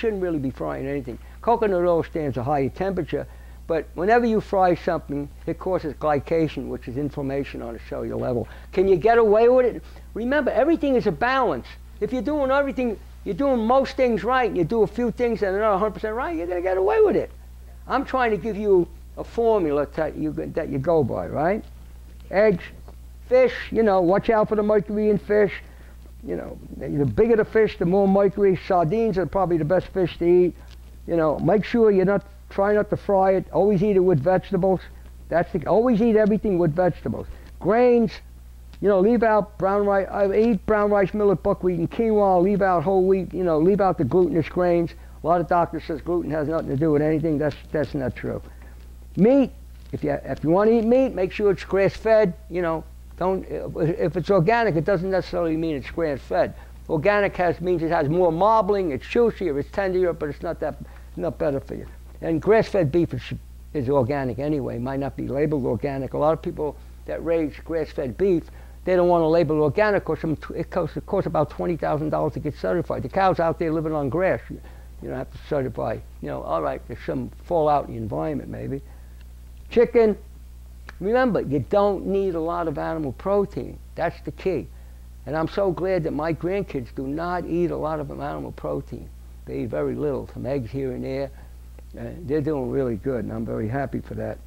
shouldn't really be frying anything. Coconut oil stands a higher temperature, but whenever you fry something, it causes glycation, which is inflammation on a cellular level. Can you get away with it? Remember, everything is a balance. If you're doing everything, you're doing most things right, and you do a few things that are not 100% right, you're going to get away with it. I'm trying to give you a formula that you, that you go by, right? Eggs, fish, you know, watch out for the mercury in fish. You know, the bigger the fish, the more mercury. Sardines are probably the best fish to eat. You know, make sure you're not, try not to fry it. Always eat it with vegetables. That's the, always eat everything with vegetables. Grains, you know, leave out brown rice, I eat brown rice, millet, buckwheat, and quinoa, leave out whole wheat, you know, leave out the glutinous grains. A lot of doctors says gluten has nothing to do with anything. That's, that's not true. Meat, if you, if you want to eat meat, make sure it's grass-fed, you know, don't, uh, if it's organic, it doesn't necessarily mean it's grass-fed. Organic has, means it has more marbling, it's juicier, it's tendier, but it's not that, not better for you. And grass-fed beef is, is organic anyway, It might not be labeled organic. A lot of people that raise grass-fed beef they don't want to label organic because it costs, it costs about $20,000 to get certified. The cows out there living on grass, you, you don't have to certify. You know, all right, there's some fallout in the environment maybe. Chicken, remember, you don't need a lot of animal protein. That's the key. And I'm so glad that my grandkids do not eat a lot of animal protein. They eat very little, some eggs here and there. Uh, they're doing really good, and I'm very happy for that.